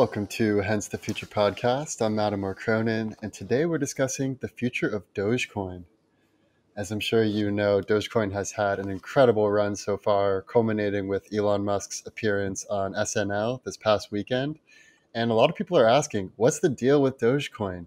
Welcome to Hence the Future podcast. I'm Mattimore Cronin, and today we're discussing the future of Dogecoin. As I'm sure you know, Dogecoin has had an incredible run so far, culminating with Elon Musk's appearance on SNL this past weekend. And a lot of people are asking, what's the deal with Dogecoin?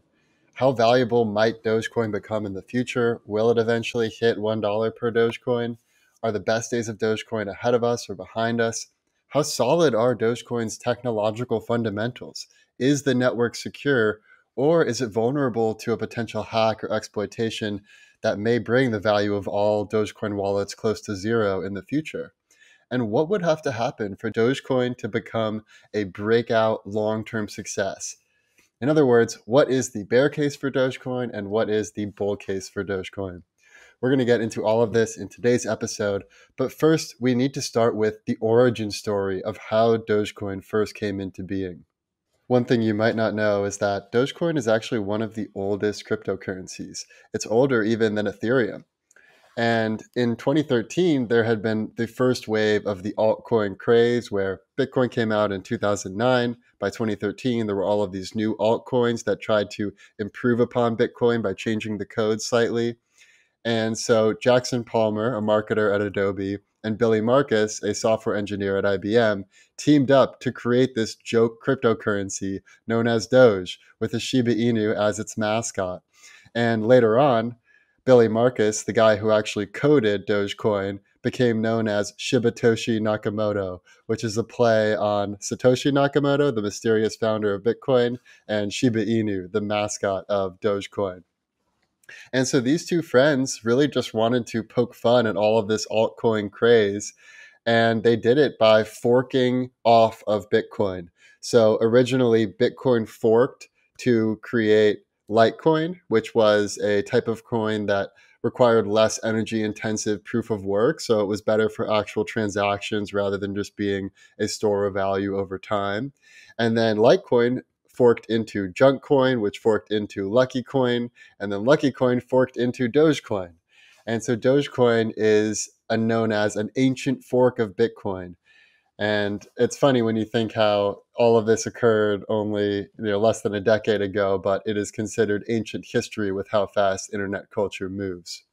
How valuable might Dogecoin become in the future? Will it eventually hit $1 per Dogecoin? Are the best days of Dogecoin ahead of us or behind us? How solid are Dogecoin's technological fundamentals? Is the network secure, or is it vulnerable to a potential hack or exploitation that may bring the value of all Dogecoin wallets close to zero in the future? And what would have to happen for Dogecoin to become a breakout long term success? In other words, what is the bear case for Dogecoin and what is the bull case for Dogecoin? We're going to get into all of this in today's episode. But first, we need to start with the origin story of how Dogecoin first came into being. One thing you might not know is that Dogecoin is actually one of the oldest cryptocurrencies. It's older even than Ethereum. And in 2013, there had been the first wave of the altcoin craze where Bitcoin came out in 2009. By 2013, there were all of these new altcoins that tried to improve upon Bitcoin by changing the code slightly. And so Jackson Palmer, a marketer at Adobe, and Billy Markus, a software engineer at IBM, teamed up to create this joke cryptocurrency known as Doge, with a Shiba Inu as its mascot. And later on, Billy Markus, the guy who actually coded Dogecoin, became known as Shibatoshi Nakamoto, which is a play on Satoshi Nakamoto, the mysterious founder of Bitcoin, and Shiba Inu, the mascot of Dogecoin. And so these two friends really just wanted to poke fun at all of this altcoin craze. And they did it by forking off of Bitcoin. So originally, Bitcoin forked to create Litecoin, which was a type of coin that required less energy intensive proof of work. So it was better for actual transactions rather than just being a store of value over time. And then Litecoin forked into Junk Coin, which forked into Lucky Coin, and then Lucky Coin forked into Dogecoin. And so Dogecoin is known as an ancient fork of Bitcoin. And it's funny when you think how all of this occurred only you know, less than a decade ago, but it is considered ancient history with how fast internet culture moves.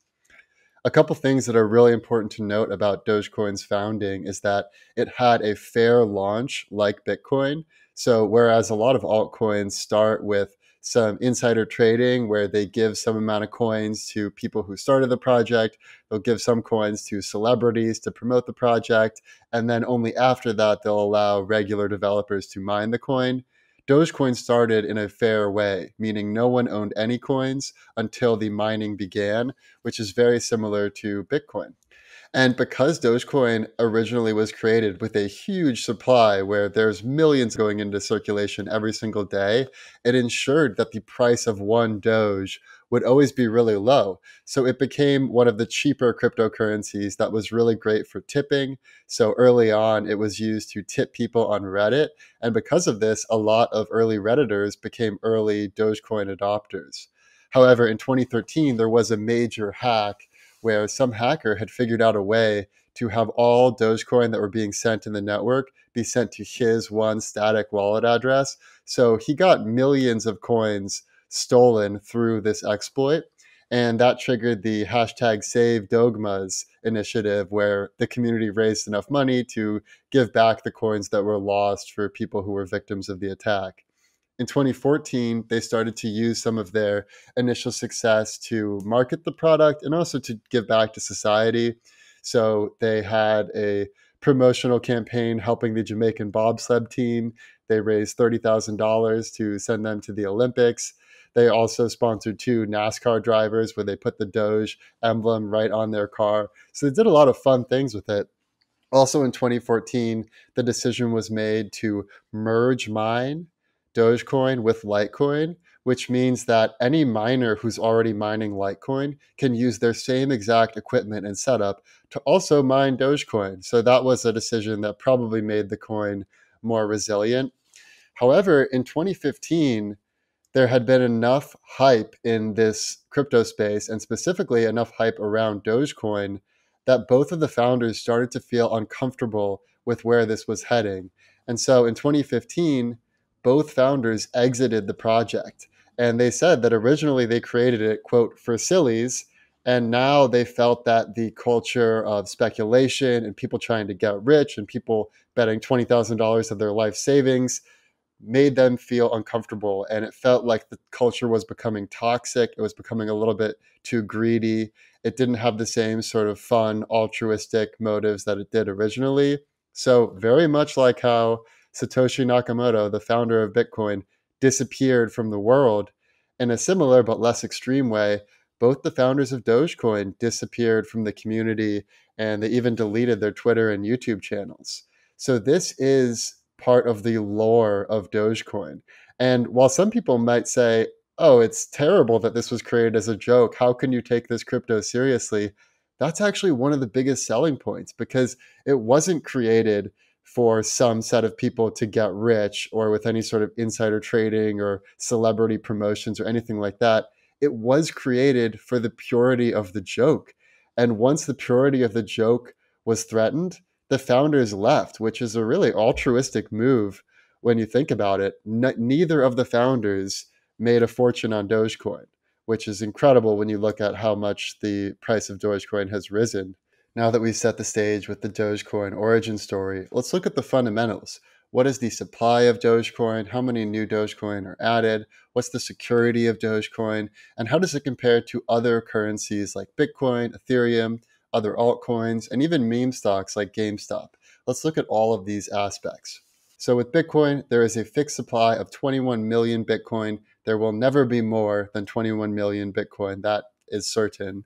A couple things that are really important to note about Dogecoin's founding is that it had a fair launch like Bitcoin, so, whereas a lot of altcoins start with some insider trading where they give some amount of coins to people who started the project, they'll give some coins to celebrities to promote the project, and then only after that they'll allow regular developers to mine the coin. Dogecoin started in a fair way, meaning no one owned any coins until the mining began, which is very similar to Bitcoin. And because Dogecoin originally was created with a huge supply where there's millions going into circulation every single day, it ensured that the price of one Doge would always be really low. So it became one of the cheaper cryptocurrencies that was really great for tipping. So early on, it was used to tip people on Reddit. And because of this, a lot of early Redditors became early Dogecoin adopters. However, in 2013, there was a major hack where some hacker had figured out a way to have all Dogecoin that were being sent in the network be sent to his one static wallet address. So he got millions of coins stolen through this exploit. And that triggered the hashtag Save Dogemas initiative, where the community raised enough money to give back the coins that were lost for people who were victims of the attack in 2014, they started to use some of their initial success to market the product and also to give back to society. So they had a promotional campaign helping the Jamaican bobsled team. They raised $30,000 to send them to the Olympics. They also sponsored two NASCAR drivers where they put the Doge emblem right on their car. So they did a lot of fun things with it. Also in 2014, the decision was made to merge mine Dogecoin with Litecoin, which means that any miner who's already mining Litecoin can use their same exact equipment and setup to also mine Dogecoin. So that was a decision that probably made the coin more resilient. However, in 2015, there had been enough hype in this crypto space and specifically enough hype around Dogecoin that both of the founders started to feel uncomfortable with where this was heading. And so in 2015, both founders exited the project. And they said that originally they created it, quote, for sillies. And now they felt that the culture of speculation and people trying to get rich and people betting $20,000 of their life savings made them feel uncomfortable. And it felt like the culture was becoming toxic. It was becoming a little bit too greedy. It didn't have the same sort of fun, altruistic motives that it did originally. So, very much like how Satoshi Nakamoto, the founder of Bitcoin, disappeared from the world in a similar but less extreme way, both the founders of Dogecoin disappeared from the community and they even deleted their Twitter and YouTube channels. So, this is part of the lore of Dogecoin. And while some people might say, oh, it's terrible that this was created as a joke, how can you take this crypto seriously? That's actually one of the biggest selling points because it wasn't created for some set of people to get rich or with any sort of insider trading or celebrity promotions or anything like that. It was created for the purity of the joke. And once the purity of the joke was threatened, the founders left, which is a really altruistic move when you think about it. N- neither of the founders made a fortune on Dogecoin, which is incredible when you look at how much the price of Dogecoin has risen. Now that we've set the stage with the Dogecoin origin story, let's look at the fundamentals. What is the supply of Dogecoin? How many new Dogecoin are added? What's the security of Dogecoin? And how does it compare to other currencies like Bitcoin, Ethereum, other altcoins, and even meme stocks like GameStop. Let's look at all of these aspects. So, with Bitcoin, there is a fixed supply of 21 million Bitcoin. There will never be more than 21 million Bitcoin. That is certain.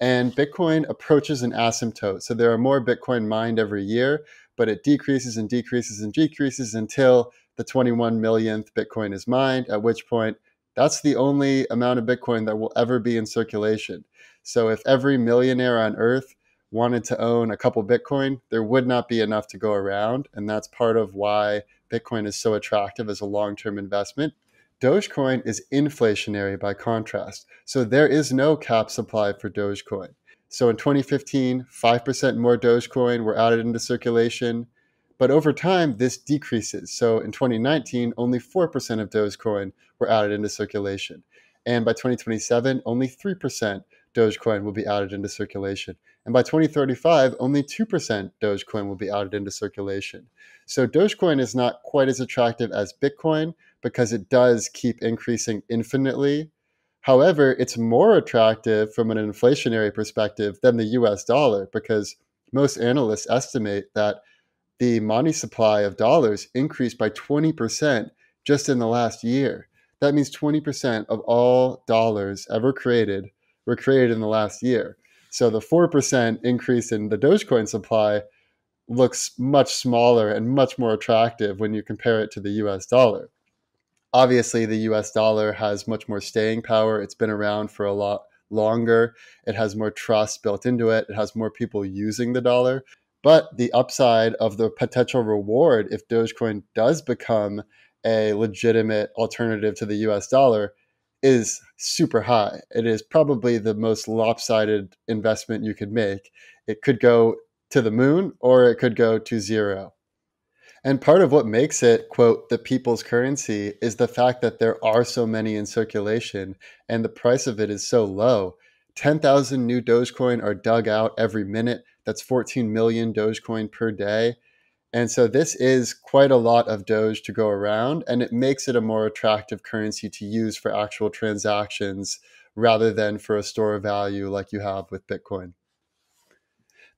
And Bitcoin approaches an asymptote. So, there are more Bitcoin mined every year, but it decreases and decreases and decreases until the 21 millionth Bitcoin is mined, at which point that's the only amount of Bitcoin that will ever be in circulation. So if every millionaire on earth wanted to own a couple Bitcoin, there would not be enough to go around. And that's part of why Bitcoin is so attractive as a long term investment. Dogecoin is inflationary by contrast. So there is no cap supply for Dogecoin. So in 2015, 5% more Dogecoin were added into circulation. But over time, this decreases. So in 2019, only 4% of Dogecoin were added into circulation. And by 2027, only 3% Dogecoin will be added into circulation. And by 2035, only 2% Dogecoin will be added into circulation. So Dogecoin is not quite as attractive as Bitcoin because it does keep increasing infinitely. However, it's more attractive from an inflationary perspective than the US dollar because most analysts estimate that the money supply of dollars increased by 20% just in the last year. That means 20% of all dollars ever created were created in the last year. So the 4% increase in the Dogecoin supply looks much smaller and much more attractive when you compare it to the US dollar. Obviously, the US dollar has much more staying power. It's been around for a lot longer. It has more trust built into it. It has more people using the dollar. But the upside of the potential reward, if Dogecoin does become a legitimate alternative to the US dollar, is super high. It is probably the most lopsided investment you could make. It could go to the moon or it could go to zero. And part of what makes it, quote, the people's currency is the fact that there are so many in circulation and the price of it is so low. 10,000 new Dogecoin are dug out every minute. That's 14 million Dogecoin per day. And so this is quite a lot of Doge to go around, and it makes it a more attractive currency to use for actual transactions rather than for a store of value like you have with Bitcoin.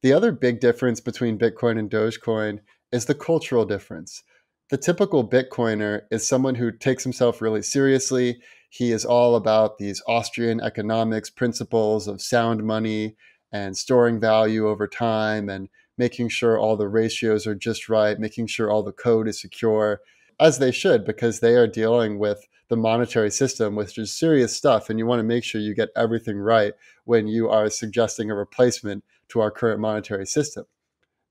The other big difference between Bitcoin and Dogecoin is the cultural difference. The typical Bitcoiner is someone who takes himself really seriously. He is all about these Austrian economics principles of sound money and storing value over time and making sure all the ratios are just right, making sure all the code is secure, as they should, because they are dealing with the monetary system, which is serious stuff. And you want to make sure you get everything right when you are suggesting a replacement to our current monetary system.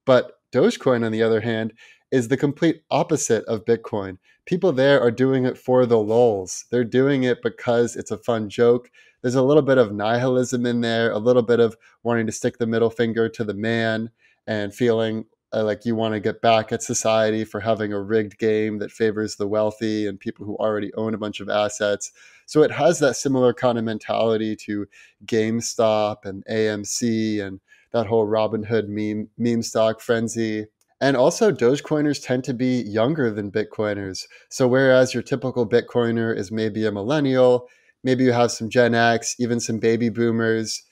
But Dogecoin, on the other hand, is the complete opposite of Bitcoin. People there are doing it for the lulz. They're doing it because it's a fun joke. There's a little bit of nihilism in there, a little bit of wanting to stick the middle finger to the man and feeling uh, like you want to get back at society for having a rigged game that favors the wealthy and people who already own a bunch of assets. So it has that similar kind of mentality to GameStop and AMC and that whole Robinhood meme meme stock frenzy. And also, Dogecoiners tend to be younger than Bitcoiners. So, whereas your typical Bitcoiner is maybe a millennial, maybe you have some Gen X, even some baby boomers,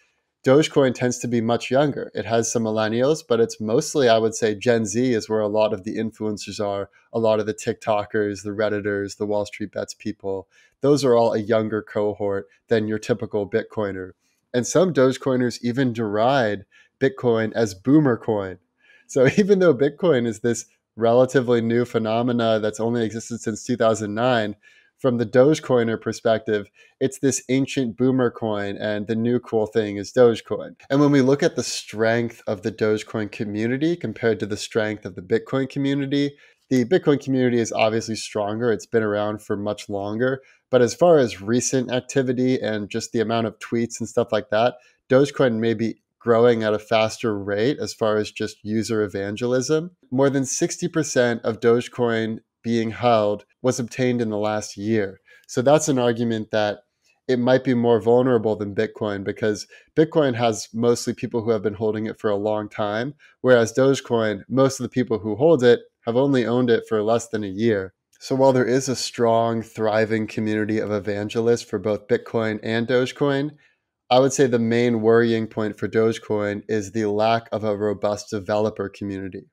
Dogecoin tends to be much younger. It has some millennials, but it's mostly, I would say, Gen Z is where a lot of the influencers are, a lot of the TikTokers, the Redditors, the Wall Street Bets people. Those are all a younger cohort than your typical Bitcoiner. And some Dogecoiners even deride Bitcoin as boomer coin. So even though Bitcoin is this relatively new phenomena that's only existed since 2009, from the Dogecoiner perspective, it's this ancient boomer coin, and the new cool thing is Dogecoin. And when we look at the strength of the Dogecoin community compared to the strength of the Bitcoin community, the Bitcoin community is obviously stronger. It's been around for much longer. But as far as recent activity and just the amount of tweets and stuff like that, Dogecoin may be growing at a faster rate as far as just user evangelism. More than 60% of Dogecoin being held was obtained in the last year. So that's an argument that it might be more vulnerable than Bitcoin because Bitcoin has mostly people who have been holding it for a long time, whereas Dogecoin, most of the people who hold it have only owned it for less than a year. So while there is a strong, thriving community of evangelists for both Bitcoin and Dogecoin, I would say the main worrying point for Dogecoin is the lack of a robust developer community.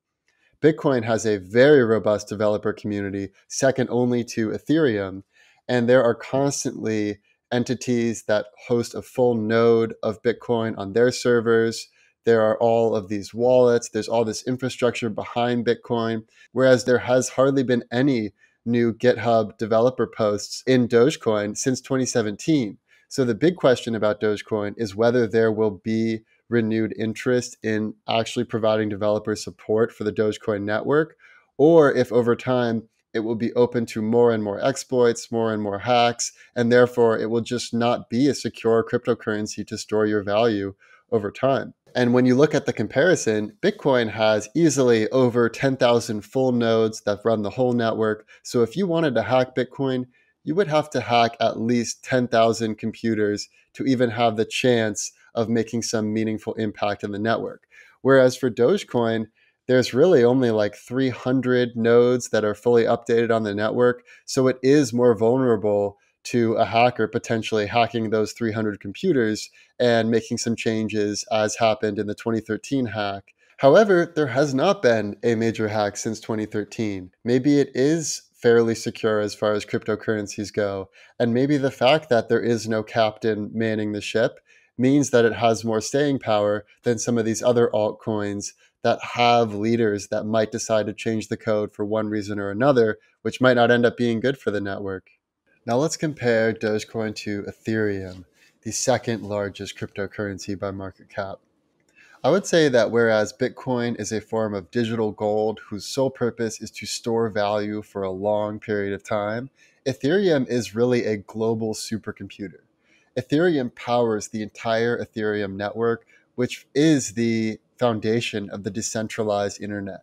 Bitcoin has a very robust developer community, second only to Ethereum. And there are constantly entities that host a full node of Bitcoin on their servers. There are all of these wallets, there's all this infrastructure behind Bitcoin, whereas there has hardly been any new GitHub developer posts in Dogecoin since 2017. So the big question about Dogecoin is whether there will be renewed interest in actually providing developer support for the Dogecoin network, or if over time it will be open to more and more exploits, more and more hacks, and therefore it will just not be a secure cryptocurrency to store your value over time. And when you look at the comparison, Bitcoin has easily over 10,000 full nodes that run the whole network. So if you wanted to hack Bitcoin, you would have to hack at least 10,000 computers to even have the chance of making some meaningful impact in the network. Whereas for Dogecoin, there's really only like 300 nodes that are fully updated on the network. So it is more vulnerable to a hacker potentially hacking those 300 computers and making some changes, as happened in the 2013 hack. However, there has not been a major hack since 2013. Maybe it is fairly secure as far as cryptocurrencies go. And maybe the fact that there is no captain manning the ship means that it has more staying power than some of these other altcoins that have leaders that might decide to change the code for one reason or another, which might not end up being good for the network. Now let's compare Dogecoin to Ethereum, the second largest cryptocurrency by market cap. I would say that whereas Bitcoin is a form of digital gold whose sole purpose is to store value for a long period of time, Ethereum is really a global supercomputer. Ethereum powers the entire Ethereum network, which is the foundation of the decentralized internet.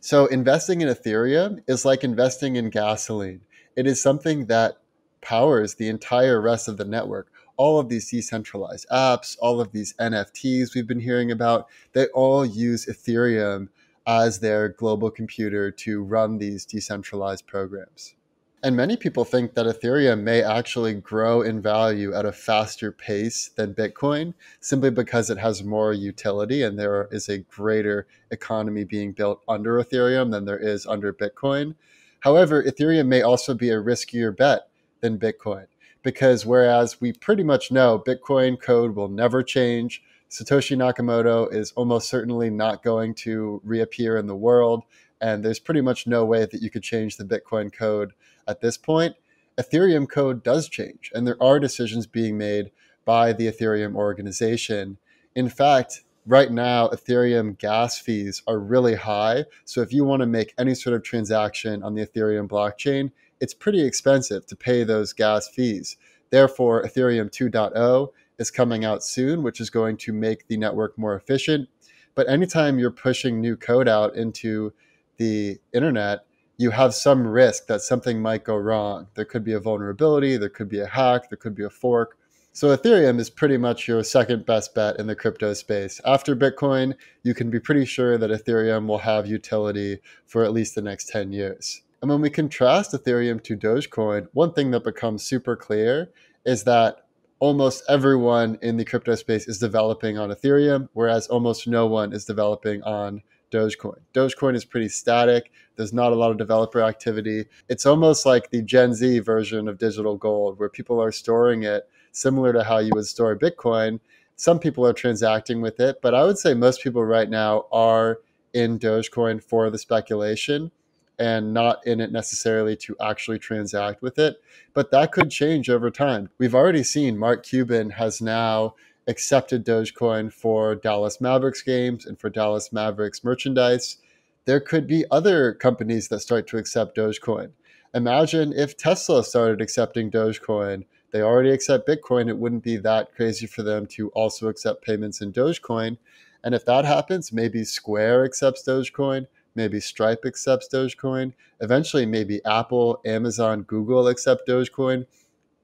So, investing in Ethereum is like investing in gasoline. It is something that powers the entire rest of the network. All of these decentralized apps, all of these NFTs we've been hearing about, they all use Ethereum as their global computer to run these decentralized programs. And many people think that Ethereum may actually grow in value at a faster pace than Bitcoin simply because it has more utility and there is a greater economy being built under Ethereum than there is under Bitcoin. However, Ethereum may also be a riskier bet than Bitcoin because whereas we pretty much know Bitcoin code will never change, Satoshi Nakamoto is almost certainly not going to reappear in the world, and there's pretty much no way that you could change the Bitcoin code at this point, Ethereum code does change, and there are decisions being made by the Ethereum organization. In fact, right now, Ethereum gas fees are really high. So if you want to make any sort of transaction on the Ethereum blockchain, it's pretty expensive to pay those gas fees. Therefore, Ethereum 2.0 is coming out soon, which is going to make the network more efficient. But anytime you're pushing new code out into the internet, you have some risk that something might go wrong. There could be a vulnerability, there could be a hack, there could be a fork. So Ethereum is pretty much your second best bet in the crypto space. After Bitcoin, you can be pretty sure that Ethereum will have utility for at least the next 10 years. And when we contrast Ethereum to Dogecoin, one thing that becomes super clear is that almost everyone in the crypto space is developing on Ethereum, whereas almost no one is developing on Dogecoin. Dogecoin is pretty static. There's not a lot of developer activity. It's almost like the Gen Z version of digital gold, where people are storing it similar to how you would store Bitcoin. Some people are transacting with it, but I would say most people right now are in Dogecoin for the speculation and not in it necessarily to actually transact with it. But that could change over time. We've already seen Mark Cuban has now accepted Dogecoin for Dallas Mavericks games and for Dallas Mavericks merchandise. There could be other companies that start to accept Dogecoin. Imagine if Tesla started accepting Dogecoin. They already accept Bitcoin. It wouldn't be that crazy for them to also accept payments in Dogecoin. And if that happens, maybe Square accepts Dogecoin, maybe Stripe accepts Dogecoin. Eventually, maybe Apple, Amazon, Google accept Dogecoin.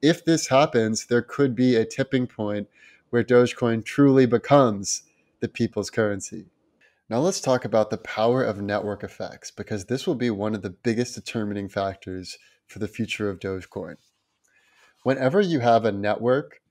If this happens, there could be a tipping point where Dogecoin truly becomes the people's currency. Now let's talk about the power of network effects because this will be one of the biggest determining factors for the future of Dogecoin. Whenever you have a network,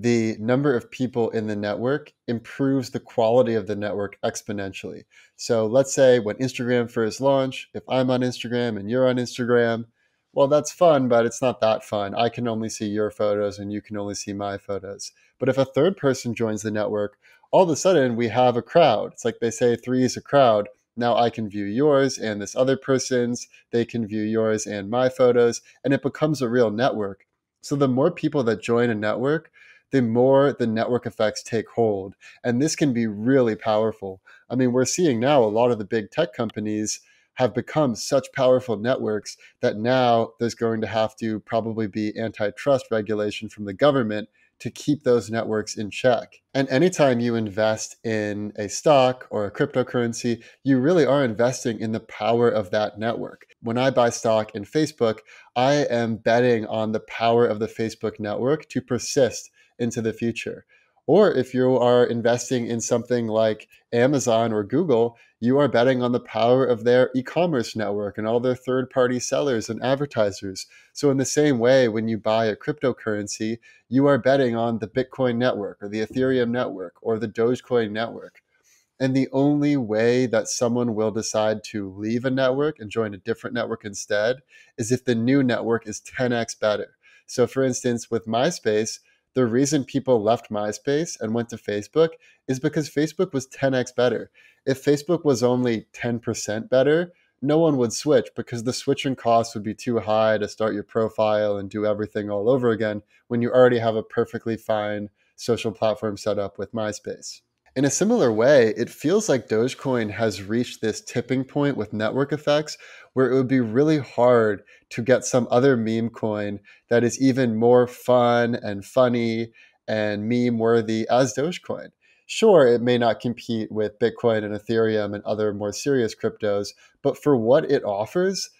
the number of people in the network improves the quality of the network exponentially. So let's say when Instagram first launched, if I'm on Instagram and you're on Instagram, well, that's fun, but it's not that fun. I can only see your photos and you can only see my photos. But if a third person joins the network, all of a sudden we have a crowd. It's like they say three is a crowd. Now I can view yours and this other person's, they can view yours and my photos, and it becomes a real network. So the more people that join a network, the more the network effects take hold. And this can be really powerful. I mean, we're seeing now a lot of the big tech companies have become such powerful networks that now there's going to have to probably be antitrust regulation from the government to keep those networks in check. And anytime you invest in a stock or a cryptocurrency, you really are investing in the power of that network. When I buy stock in Facebook, I am betting on the power of the Facebook network to persist into the future. Or if you are investing in something like Amazon or Google, you are betting on the power of their e commerce network and all their third party sellers and advertisers. So, in the same way, when you buy a cryptocurrency, you are betting on the Bitcoin network or the Ethereum network or the Dogecoin network. And the only way that someone will decide to leave a network and join a different network instead is if the new network is 10x better. So, for instance, with MySpace, the reason people left MySpace and went to Facebook is because Facebook was 10x better. If Facebook was only 10% better, no one would switch because the switching costs would be too high to start your profile and do everything all over again when you already have a perfectly fine social platform set up with MySpace. In a similar way, it feels like Dogecoin has reached this tipping point with network effects where it would be really hard to get some other meme coin that is even more fun and funny and meme worthy as Dogecoin. Sure, it may not compete with Bitcoin and Ethereum and other more serious cryptos, but for what it offers,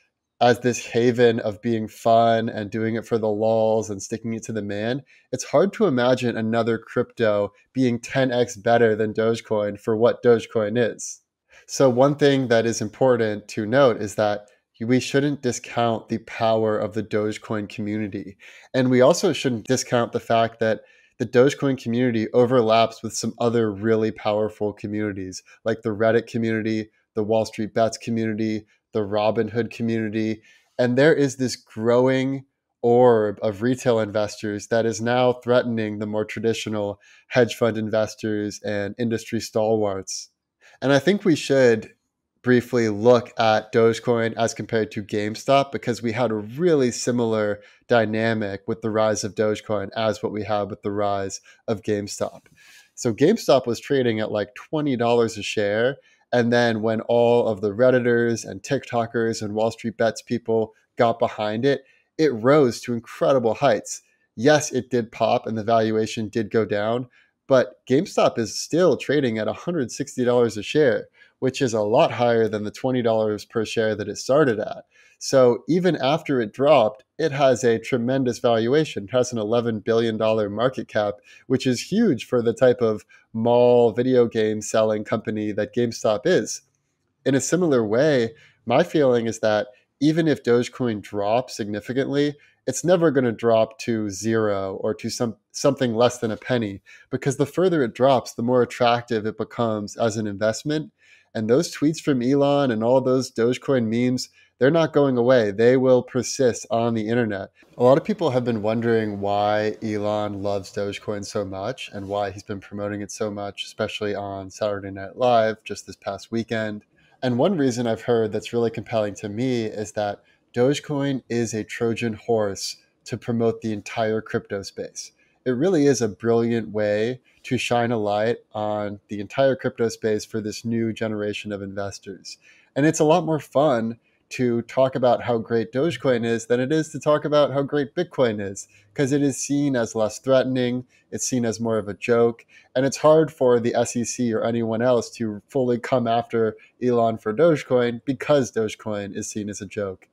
as this haven of being fun and doing it for the lulz and sticking it to the man, it's hard to imagine another crypto being 10x better than Dogecoin for what Dogecoin is. So, one thing that is important to note is that we shouldn't discount the power of the Dogecoin community. And we also shouldn't discount the fact that the Dogecoin community overlaps with some other really powerful communities, like the Reddit community, the Wall Street Bets community, the Robinhood community. And there is this growing orb of retail investors that is now threatening the more traditional hedge fund investors and industry stalwarts. And I think we should briefly look at Dogecoin as compared to GameStop because we had a really similar dynamic with the rise of Dogecoin as what we had with the rise of GameStop. So GameStop was trading at like $20 a share and then when all of the Redditors and TikTokers and Wall Street Bets people got behind it, it rose to incredible heights. Yes, it did pop and the valuation did go down, but GameStop is still trading at $160 a share, which is a lot higher than the $20 per share that it started at. So even after it dropped, it has a tremendous valuation. It has an $11 billion market cap, which is huge for the type of mall video game selling company that GameStop is. In a similar way, my feeling is that even if Dogecoin drops significantly, it's never going to drop to zero or to some something less than a penny because the further it drops, the more attractive it becomes as an investment. And those tweets from Elon and all those Dogecoin memes, they're not going away. They will persist on the internet. A lot of people have been wondering why Elon loves Dogecoin so much and why he's been promoting it so much, especially on Saturday Night Live just this past weekend. And one reason I've heard that's really compelling to me is that Dogecoin is a Trojan horse to promote the entire crypto space. It really is a brilliant way to shine a light on the entire crypto space for this new generation of investors. And it's a lot more fun to talk about how great Dogecoin is than it is to talk about how great Bitcoin is, because it is seen as less threatening, it's seen as more of a joke, and it's hard for the SEC or anyone else to fully come after Elon for Dogecoin because Dogecoin is seen as a joke.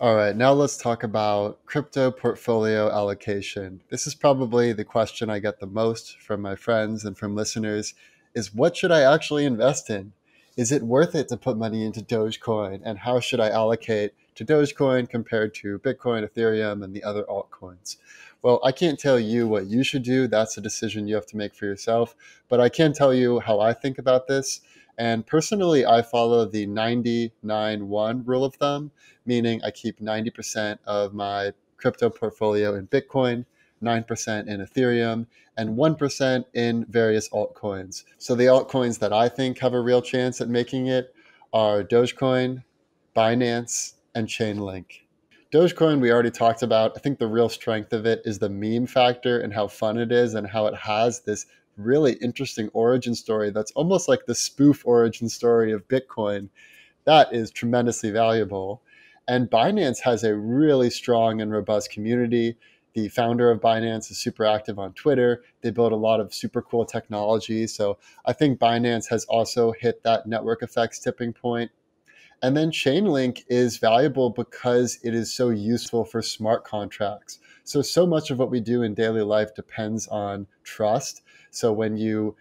All right, now let's talk about crypto portfolio allocation. This is probably the question I get the most from my friends and from listeners is what should I actually invest in? Is it worth it to put money into Dogecoin and how should I allocate to Dogecoin compared to Bitcoin, Ethereum and the other altcoins? Well, I can't tell you what you should do. That's a decision you have to make for yourself, but I can tell you how I think about this. And personally, I follow the 99 1 rule of thumb, meaning I keep 90% of my crypto portfolio in Bitcoin, 9% in Ethereum, and 1% in various altcoins. So the altcoins that I think have a real chance at making it are Dogecoin, Binance, and Chainlink. Dogecoin, we already talked about. I think the real strength of it is the meme factor and how fun it is and how it has this really interesting origin story that's almost like the spoof origin story of Bitcoin. That is tremendously valuable. And Binance has a really strong and robust community. The founder of Binance is super active on Twitter. They build a lot of super cool technology. So I think Binance has also hit that network effects tipping point. And then Chainlink is valuable because it is so useful for smart contracts. So, so much of what we do in daily life depends on trust. So when you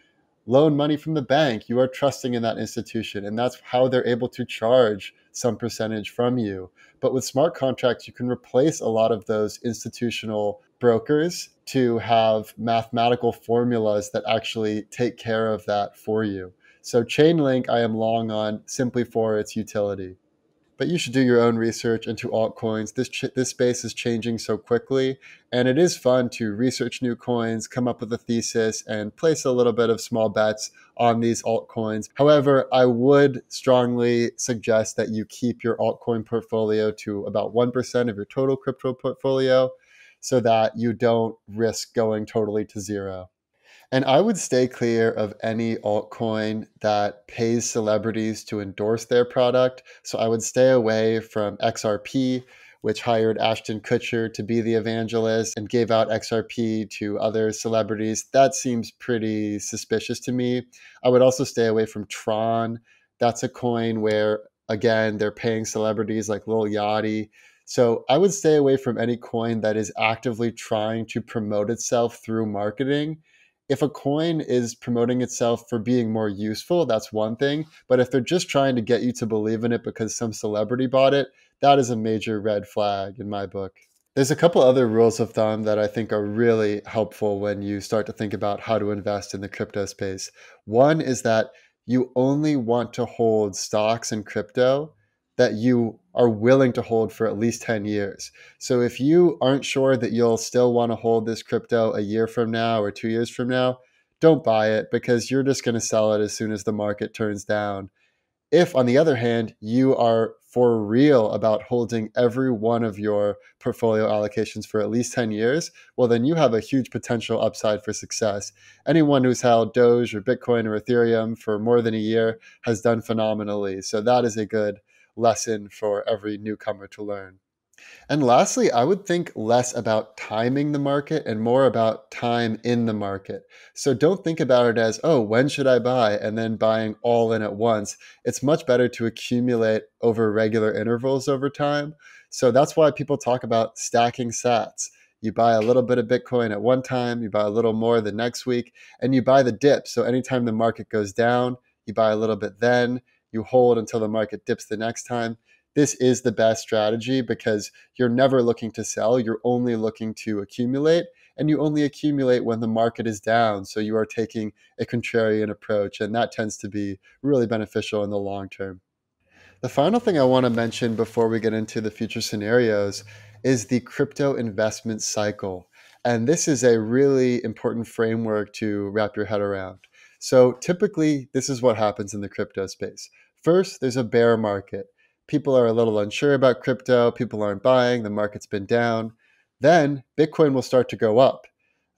loan money from the bank, you are trusting in that institution, and that's how they're able to charge some percentage from you. But with smart contracts, you can replace a lot of those institutional brokers to have mathematical formulas that actually take care of that for you. So, Chainlink, I am long on simply for its utility but you should do your own research into altcoins. This ch- this space is changing so quickly, and it is fun to research new coins, come up with a thesis, and place a little bit of small bets on these altcoins. However, I would strongly suggest that you keep your altcoin portfolio to about 1% of your total crypto portfolio so that you don't risk going totally to zero. And I would stay clear of any altcoin that pays celebrities to endorse their product. So I would stay away from XRP, which hired Ashton Kutcher to be the evangelist and gave out XRP to other celebrities. That seems pretty suspicious to me. I would also stay away from Tron. That's a coin where, again, they're paying celebrities like Lil Yachty. So I would stay away from any coin that is actively trying to promote itself through marketing if a coin is promoting itself for being more useful, that's one thing. But if they're just trying to get you to believe in it because some celebrity bought it, that is a major red flag in my book. There's a couple other rules of thumb that I think are really helpful when you start to think about how to invest in the crypto space. One is that you only want to hold stocks in crypto that you are willing to hold for at least 10 years. So if you aren't sure that you'll still want to hold this crypto a year from now or two years from now, don't buy it because you're just going to sell it as soon as the market turns down. If, on the other hand, you are for real about holding every one of your portfolio allocations for at least 10 years, well, then you have a huge potential upside for success. Anyone who's held Doge or Bitcoin or Ethereum for more than a year has done phenomenally. So that is a good lesson for every newcomer to learn. And lastly, I would think less about timing the market and more about time in the market. So don't think about it as, oh, when should I buy? And then buying all in at once. It's much better to accumulate over regular intervals over time. So that's why people talk about stacking sats. You buy a little bit of Bitcoin at one time, you buy a little more the next week, and you buy the dip. So anytime the market goes down, you buy a little bit then, you hold until the market dips the next time this is the best strategy because you're never looking to sell, you're only looking to accumulate, and you only accumulate when the market is down. So you are taking a contrarian approach, and that tends to be really beneficial in the long term. The final thing I want to mention before we get into the future scenarios is the crypto investment cycle. And this is a really important framework to wrap your head around. So typically, this is what happens in the crypto space. First, there's a bear market people are a little unsure about crypto, people aren't buying, the market's been down. Then Bitcoin will start to go up.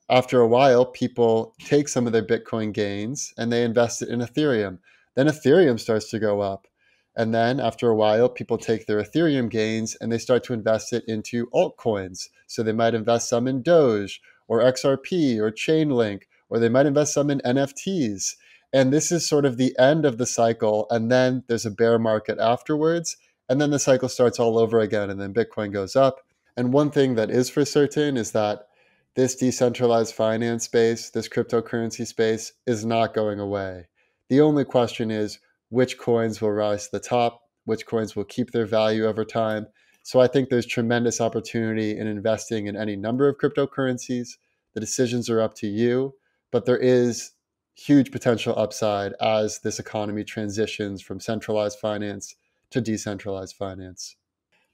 After a while, people take some of their Bitcoin gains and they invest it in Ethereum. Then Ethereum starts to go up. And then after a while, people take their Ethereum gains and they start to invest it into altcoins. So they might invest some in Doge or XRP or Chainlink, or they might invest some in NFTs. And this is sort of the end of the cycle. And then there's a bear market afterwards. And then the cycle starts all over again. And then Bitcoin goes up. And one thing that is for certain is that this decentralized finance space, this cryptocurrency space, is not going away. The only question is which coins will rise to the top, which coins will keep their value over time. So I think there's tremendous opportunity in investing in any number of cryptocurrencies. The decisions are up to you, but there is huge potential upside as this economy transitions from centralized finance to decentralized finance.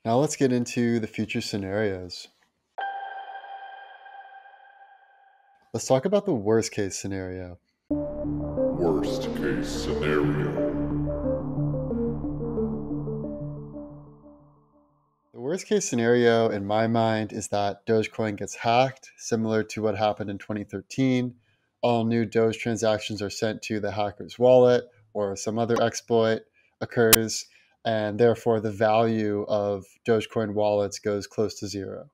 Now let's get into the future scenarios. Let's talk about the worst case scenario. Worst case scenario. The worst case scenario in my mind is that Dogecoin gets hacked, similar to what happened in 2013 all new Doge transactions are sent to the hacker's wallet or some other exploit occurs, and therefore the value of Dogecoin wallets goes close to zero.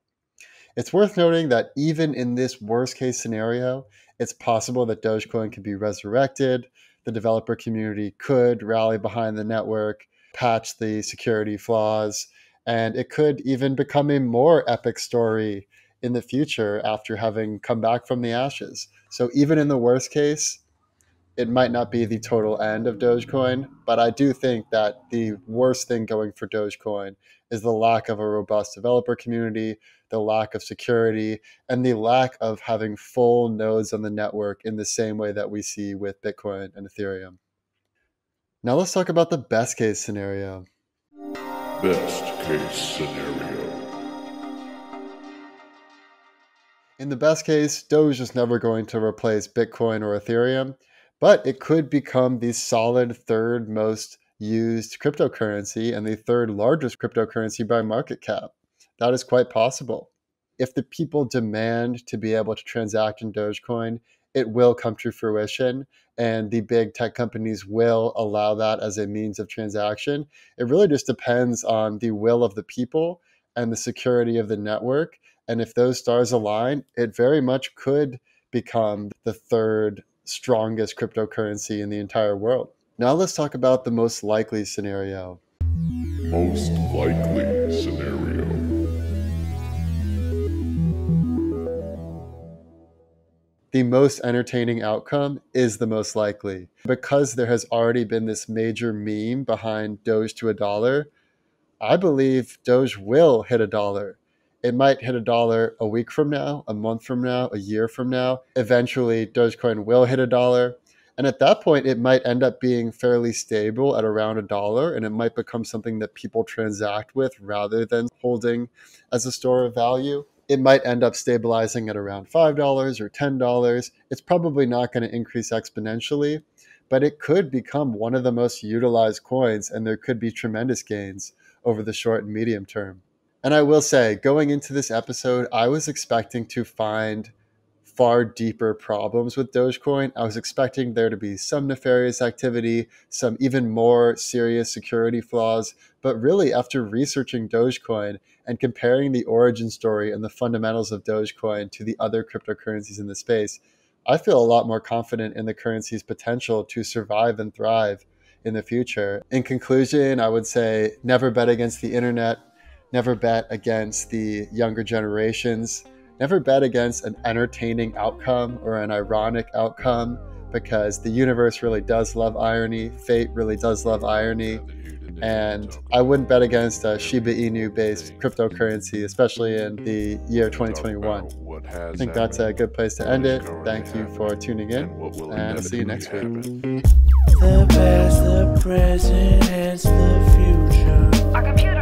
It's worth noting that even in this worst case scenario, it's possible that Dogecoin can be resurrected. The developer community could rally behind the network, patch the security flaws, and it could even become a more epic story in the future after having come back from the ashes. So even in the worst case, it might not be the total end of Dogecoin, but I do think that the worst thing going for Dogecoin is the lack of a robust developer community, the lack of security, and the lack of having full nodes on the network in the same way that we see with Bitcoin and Ethereum. Now let's talk about the best case scenario. Best case scenario. In the best case, Doge is never going to replace Bitcoin or Ethereum, but it could become the solid third most used cryptocurrency and the third largest cryptocurrency by market cap. That is quite possible. If the people demand to be able to transact in Dogecoin, it will come to fruition and the big tech companies will allow that as a means of transaction. It really just depends on the will of the people and the security of the network and if those stars align, it very much could become the third strongest cryptocurrency in the entire world. Now let's talk about the most likely scenario. Most likely scenario. The most entertaining outcome is the most likely. Because there has already been this major meme behind Doge to a dollar, I believe Doge will hit a dollar it might hit a dollar a week from now, a month from now, a year from now. Eventually, Dogecoin will hit a dollar. And at that point, it might end up being fairly stable at around a dollar, and it might become something that people transact with rather than holding as a store of value. It might end up stabilizing at around $5 or $10. It's probably not going to increase exponentially, but it could become one of the most utilized coins, and there could be tremendous gains over the short and medium term. And I will say, going into this episode, I was expecting to find far deeper problems with Dogecoin. I was expecting there to be some nefarious activity, some even more serious security flaws. But really, after researching Dogecoin and comparing the origin story and the fundamentals of Dogecoin to the other cryptocurrencies in the space, I feel a lot more confident in the currency's potential to survive and thrive in the future. In conclusion, I would say never bet against the internet, never bet against the younger generations Never bet against an entertaining outcome or an ironic outcome because the universe really does love irony, fate really does love irony. And I wouldn't bet against a Shiba Inu based cryptocurrency, especially in the year 2021. I think that's a good place to end it. Thank you for tuning in, and I'll see you next week. The past, the present, and the future.